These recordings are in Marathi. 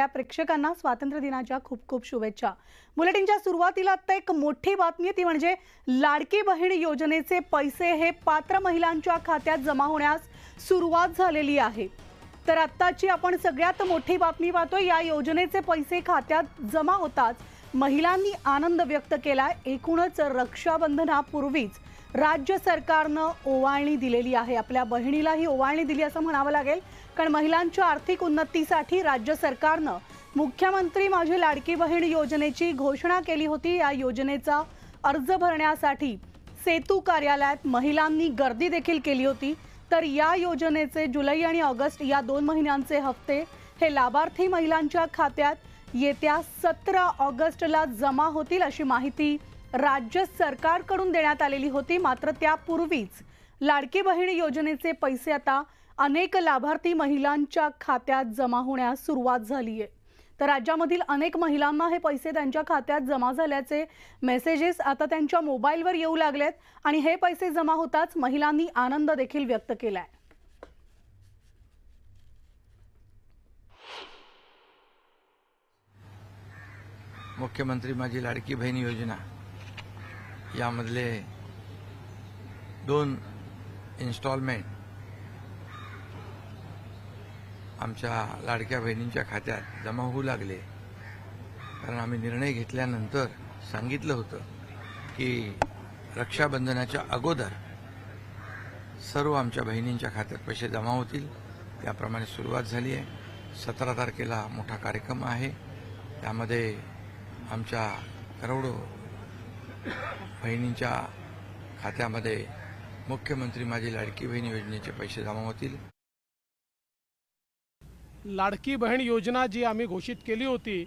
त्या प्रेक्षकांना स्वातंत्र्य दिनाच्या खूप खूप शुभेच्छा. बुलेटिनच्या सुरुवातीला आता एक मोठी बातमी ती म्हणजे लाडकी बहीण योजनेचे पैसे हे पात्र महिलांच्या खात्यात जमा होण्यास सुरुवात झालेली आहे. तर आत्ताची आपण सगळ्यात मोठी बातमी पाहतो या योजनेचे पैसे खात्यात जमा होताच महिलांनी आनंद व्यक्त केलाय. एकूणच रक्षाबंधनापूर्वीच राज्य सरकारनं ओवाळणी दिलेली आहे. आपल्या बहिणीला ही ओवाळणी दिली असं म्हणावं लागेल. कारण महिलांच्या आर्थिक उन्नतीसाठी राज्य सरकारनं मुख्यमंत्री माझी लाडकी बहीण योजनेची घोषणा केली होती. या योजनेचा अर्ज भरण्यासाठी सेतू कार्यालयात महिलांनी गर्दी देखील केली होती. तर या योजनेचे जुलै आणि ऑगस्ट या दोन महिन्यांचे हप्ते हे लाभार्थी महिलांच्या खात्यात येत्या सतरा ऑगस्टला जमा होतील अशी माहिती राज्य सरकारकडून देण्यात आलेली होती मात्र त्यापूर्वीच लाडकी बहीण योजनेचे पैसे आता अनेक लाभार्थी महिलांच्या खात्यात जमा होण्यास सुरुवात झाली आहे. तर राज्यामधील अनेक महिलांना हे पैसे त्यांच्या खात्यात जमा झाल्याचे मेसेजेस आता त्यांच्या मोबाईलवर येऊ लागलेत आणि हे पैसे जमा होताच महिलांनी आनंद देखील व्यक्त केला आहे मुख्यमंत्री माझी लाडकी बहीण योजना. यामधले दोन इन्स्टॉलमेंट आमच्या लाडक्या बहिणींच्या खात्यात जमा होऊ लागले. कारण आम्ही निर्णय घेतल्यानंतर सांगितलं होतं की रक्षाबंधनाच्या अगोदर सर्व आमच्या बहिणींच्या खात्यात पैसे जमा होतील. त्याप्रमाणे सुरुवात झाली आहे. सतरा तारखेला मोठा कार्यक्रम आहे. त्यामध्ये आमच्या करोडो बहिणींच्या खात्यामध्ये मुख्यमंत्री माझी लाडकी बहीण योजनेचे पैसे जमा होतील. लाडकी बहीण योजना जी आम्ही घोषित केली होती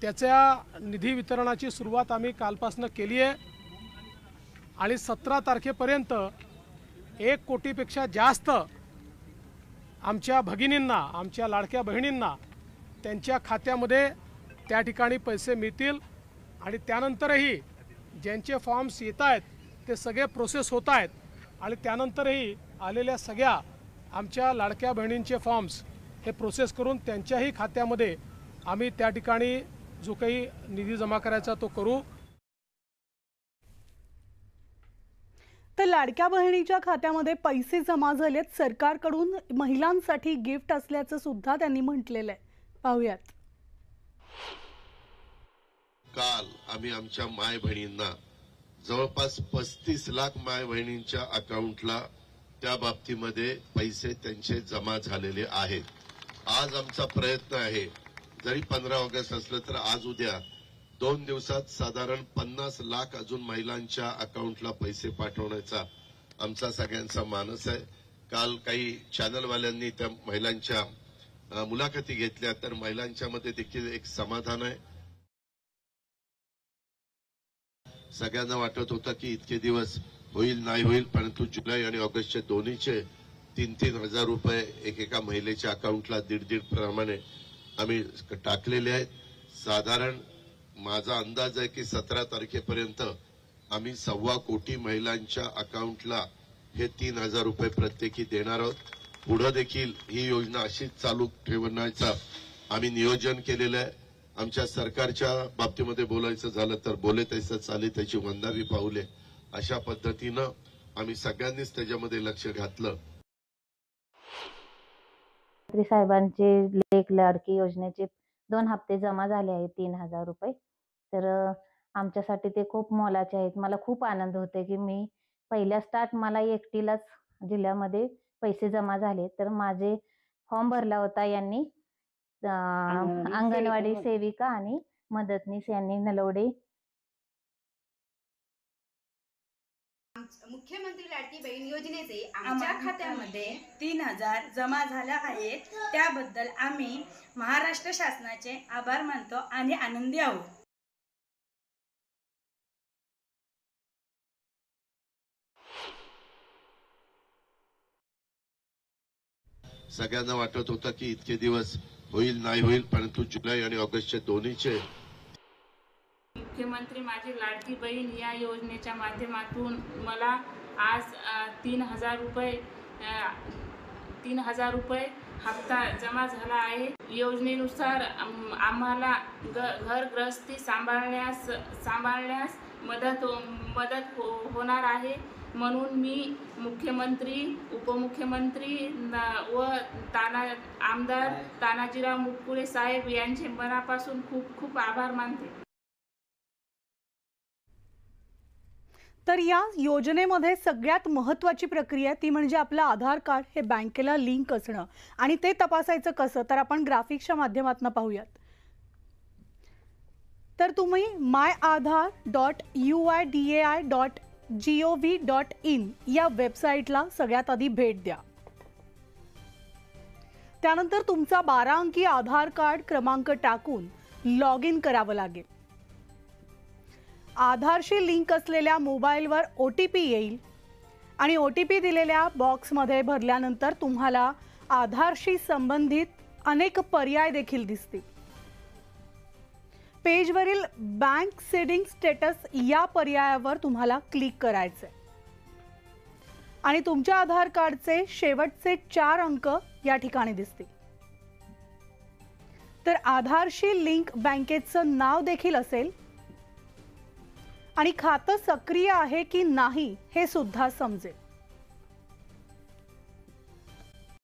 त्याच्या निधी वितरणाची सुरुवात आम्ही कालपासून केली आहे. आणि सतरा तारखेपर्यंत एक कोटीपेक्षा जास्त आमच्या भगिनींना आमच्या लाडक्या बहिणींना त्यांच्या खात्यामध्ये त्या ठिकाणी पैसे मिळतील. आणि त्यानंतरही ज्यांचे फॉर्म्स येत आहेत ते सगळे प्रोसेस होत आहेत. आणि त्यानंतरही आलेल्या सगळ्या आमच्या लाडक्या बहिणींचे फॉर्म्स हे प्रोसेस करून त्यांच्याही खात्यामध्ये आम्ही त्या ठिकाणी जो काही निधी जमा करायचा तो करू. तर लाडक्या बहिणीच्या खात्यामध्ये पैसे जमा झालेत सरकारकडून महिलांसाठी गिफ्ट असल्याचं सुद्धा त्यांनी म्हटलेलं आहे. पाहूयात. काल आम्ही आमच्या माय बहिणींना जवळपास पस्तीस लाख माय बहिणींच्या अकाउंटला त्या बाबतीमध्ये पैसे त्यांचे जमा झालेले आहेत. आज आमचा प्रयत्न आहे जरी पंधरा ऑगस्ट असलं तर आज उद्या दोन दिवसात साधारण पन्नास लाख अजून महिलांच्या अकाउंटला पैसे पाठवण्याचा आमचा सगळ्यांचा मानस आहे. काल काही चॅनलवाल्यांनी त्या महिलांच्या मुलाखती घेतल्या तर महिलांच्या मध्ये देखील एक समाधान आहे. सगळ्यांना वाटत होतं की इतके दिवस होईल नाही होईल परंतु जुलै आणि ऑगस्टचे दोन्हीचे तीन तीन हजार रुपये एकेका महिलेच्या अकाउंटला दीड दीड प्रमाणे आम्ही टाकलेले आहेत. साधारण माझा अंदाज आहे की सतरा तारखेपर्यंत आम्ही सव्वा कोटी महिलांच्या अकाउंटला हे तीन हजार रुपये प्रत्येकी देणार आहोत. पुढे देखील ही योजना अशीच चालू ठेवण्याचं आम्ही नियोजन केलेलं आहे. आमच्या सरकारच्या बाबतीमध्ये बोलायचं झालं तर बोले तैसं चाले त्याची वंदावी पाऊले. अशा पद्धतीनं आम्ही सगळ्यांनीच त्याच्यामध्ये लक्ष घातलं. साहेबांचे लेख लाडकी योजनेचे दोन हप्ते जमा झाले आहेत तीन हजार रुपये. तर आमच्यासाठी ते खूप मोलाचे आहेत. मला खूप आनंद होते की मी पहिल्या स्टार्ट मला एकटीलाच जिल्ह्यामध्ये पैसे जमा झाले. तर माझे फॉर्म भरला होता यांनी. अ, अंगणवाडी सेविका आणि मदतनीस यांनी नलवडे मुख्यमंत्री लाडकी बहीण योजनेचे आमच्या आमच्या खात्यामध्ये तीन हजार जमा झाल्या आहेत. त्याबद्दल आम्ही महाराष्ट्र शासनाचे आभार मानतो आणि आनंदी आहोत. सगळ्यांना वाटत होतं की इतके दिवस होईल नाही होईल परंतु जुलै आणि ऑगस्टचे दोन्हीचे मुख्यमंत्री माझी लाडकी बहीण या योजनेच्या माध्यमातून मला आज तीन हजार रुपये तीन हजार रुपये हप्ता जमा झाला आहे. योजनेनुसार आम्हाला ग घरग्रस्ती सांभाळण्यास सांभाळण्यास मदत हो, मदत हो होणार आहे. म्हणून मी मुख्यमंत्री उपमुख्यमंत्री न- व ताना आमदार तानाजीराव मुटकुळे साहेब यांचे मनापासून खूप खूप आभार मानते. तर या योजनेमध्ये सगळ्यात महत्त्वाची प्रक्रिया ती म्हणजे आपलं आधार कार्ड हे बँकेला लिंक असणं. आणि ते तपासायचं कसं? तर आपण ग्राफिक्सच्या माध्यमातून पाहूयात. तर तुम्ही my Aadhaar dot U I D A I dot G O V dot in या वेबसाईटला सगळ्यात आधी भेट द्या. त्यानंतर तुमचा बारा अंकी आधार कार्ड क्रमांक टाकून लॉग इन करावं लागेल. आधारशी लिंक असलेल्या मोबाईलवर ओ टी पी येईल आणि ओ टी पी दिलेल्या बॉक्समध्ये भरल्यानंतर तुम्हाला आधारशी संबंधित अनेक पर्याय देखील दिसतील. पेजवरील बँक सेडिंग स्टेटस या पर्यायावर तुम्हाला क्लिक करायचं आणि तुमच्या आधार कार्डचे शेवटचे चार अंक या ठिकाणी दिसतील. तर आधारशी लिंक बँकेचं नाव देखील असेल. आणि खातं सक्रिय आहे की नाही हे सुद्धा समजेल.